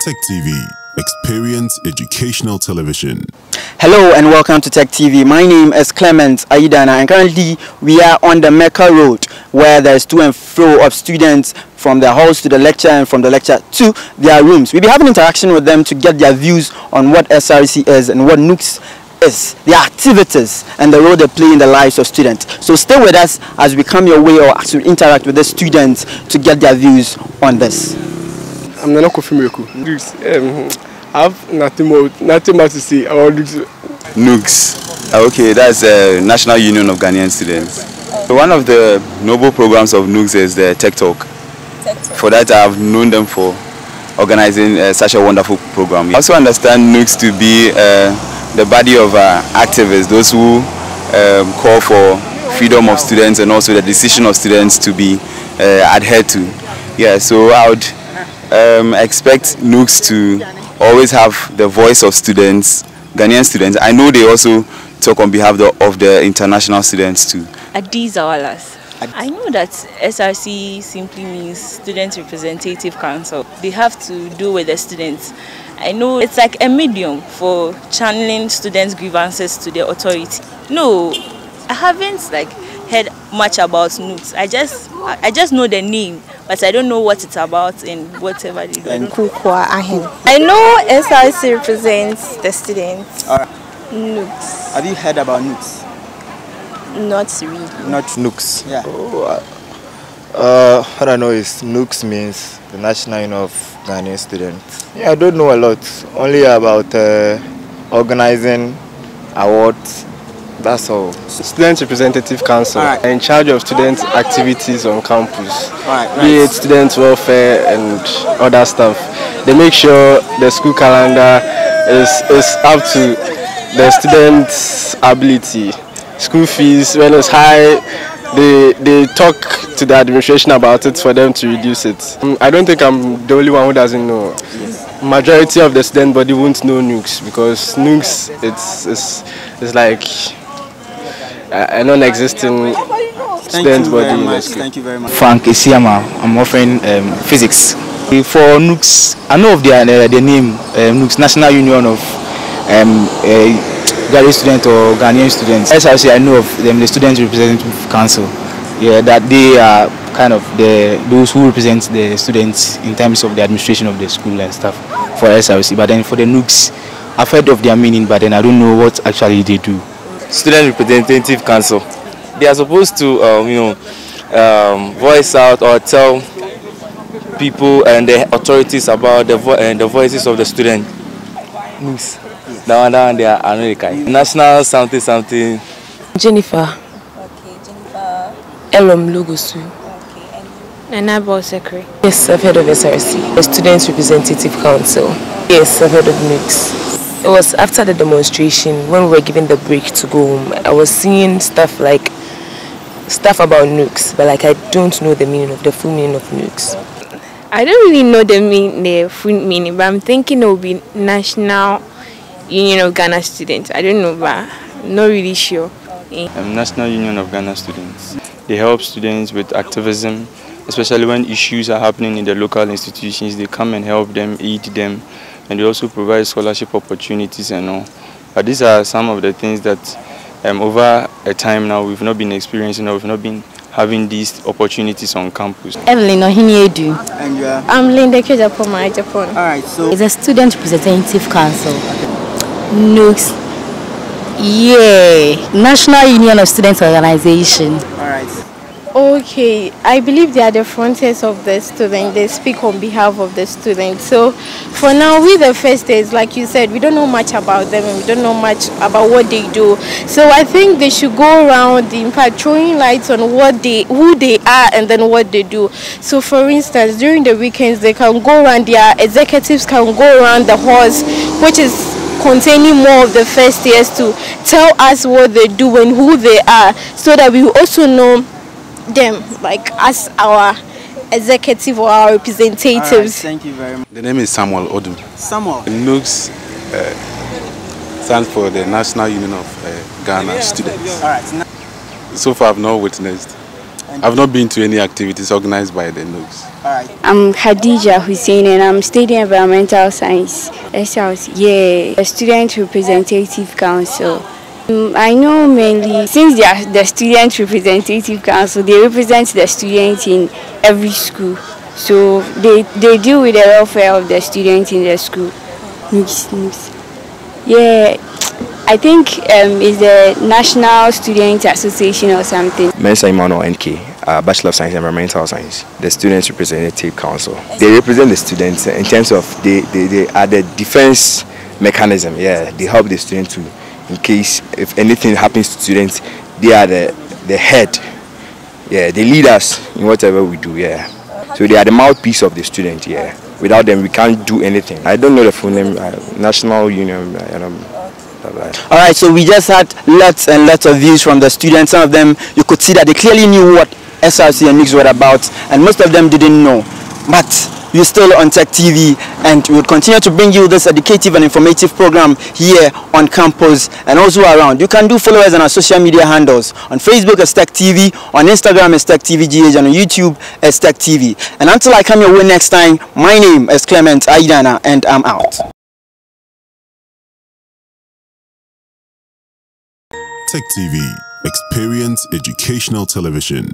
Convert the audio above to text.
TEK TV. Experience educational television. Hello and welcome to TEK TV. My name is Clement Aidana and currently we are on the Mecca Road where there's to and fro of students from their halls to the lecture and from the lecture to their rooms. We'll be having interaction with them to get their views on what SRC is and what NUGS is, their activities and the role they play in the lives of students. So stay with us as we come your way or as we interact with the students to get their views on this. I'm Nana Kofi Miracle. Um, I have nothing more, nothing more to say about this. NUGS. Okay, that's the National Union of Ghanaian Students. So one of the noble programs of NUGS is the Tech Talk. For that, I've known them for organizing uh, such a wonderful program. I also understand NUGS to be uh, the body of uh, activists, those who um, call for freedom of students and also the decision of students to be uh, adhered to. Yeah, so I would um, expect Nooks to always have the voice of students, Ghanaian students. I know they also talk on behalf the, of the international students too. Adiz Awalas. I know that SRC simply means Student Representative Council. They have to do with the students. I know it's like a medium for channeling students' grievances to the authority. No, I haven't like heard much about Nooks. I just I just know the name, but I don't know what it's about and whatever they do. Kukwa Ahin. I know SRC represents the students. Alright. NUTS. Have you heard about Nooks? Not really. Not Nooks. Yeah. Oh, uh, what I know is Nooks means the National Union of Ghanaian Students. Yeah, I don't know a lot. Only about uh, organizing awards. That's all. Student Representative Council Alright. in charge of student activities on campus. Alright, Be it student welfare and other stuff. They make sure the school calendar is, is up to the students' ability. School fees, when it's high, they, they talk to the administration about it for them to reduce it. Mm, I don't think I'm the only one who doesn't know. Majority of the student body won't know nukes because nukes it's, it's, it's like a a non-existing student body very in the much. Thank you very much. Frank Isiama. I'm offering um, physics. For NUGS, I know of their, uh, the name, uh, NUGS, National Union of um, uh, Ghanaian Students or Ghanaian Students. SRC, I know of them, the Students Representative Council. Yeah, that they are kind of the those who represent the students in terms of the administration of the school and stuff for SRC. But then for the NUGS, I've heard of their meaning, but then I don't know what actually they do. Student Representative Council. They are supposed to, um, you know, um, voice out or tell people and the authorities about the, vo- the voices of the student. News. That one, that one, they are America. National something something. Jennifer. Okay, Jennifer. Elom Lugusu. Nana Bosekri. Yes, I've heard of SRC. The Students Representative Council. Yes, I've heard of NUGS. It was after the demonstration when we were given the break to go home. I was seeing stuff like stuff about nukes, but like I don't know the meaning of the full meaning of nukes. I don't really know the mean the full meaning, but I'm thinking it will be National Union of Ghana Students. I don't know, but not really sure. Eh. um, National Union of Ghana Students. They help students with activism, especially when issues are happening in the local institutions. They come and help them, aid them, and they also provide scholarship opportunities and all. But these are some of the things that um, over a time now we've not been experiencing or we've not been having these opportunities on campus. Evelyn Ohiniedu. And you are? I'm Linda Kejapoma, Japan. Alright, so It's a student representative council. NUGS. Yeah. National Union of Students Organization. Okay, I believe they are the frontiers of the student. They speak on behalf of the student. So, for now, we the first days, like you said, we don't know much about them and we don't know much about what they do. So, I think they should go around, in fact, throwing lights on what they, who they are, and then what they do. So, for instance, during the weekends, they can go around. Their executives can go around the halls, which is containing more of the first years to tell us what they do and who they are, so that we also know them like as our executive or our Alright, representatives. thank you very much. The name is Samuel Odum. Samuel. NUGS uh, stands for the National Union of uh, Ghana Students. Alright. So far, I've not witnessed. I've not been to any activities organized by the NUGS. I'm Khadija Hussein and I'm studying environmental science. SLC, yeah, a student representative council. Um, I know mainly since they are the student representative council, they represent the students in every school. So they, they deal with the welfare of the students in the school. Yeah, I think um, it's the National Student Association or something. Mensa Emmanuel NK, uh, Bachelor of Science Environmental Science, the Students Representative Council. They represent the students in terms of they, they, they are the defense mechanism. Yeah, they help the students to, in case if anything happens to students, they are the, the head. Yeah, they lead us in whatever we do. Yeah, so they are the mouthpiece of the student. Yeah, without them we can't do anything. I don't know the full name. Uh, National Union. Uh, all right, so we just had lots and lots of views from the students. Some of them, you could see that they clearly knew what SRC and NUGS were about, and most of them didn't know. But you're still on TEK TV, and we will continue to bring you this educative and informative program here on campus and also around. You can do follow us on our social media handles. On Facebook as TEK TV, on Instagram as TEK TV GH, and on YouTube as TEK TV. And until I come your way next time, my name is Clement Aidana, and I'm out. TEK TV. Experience educational television.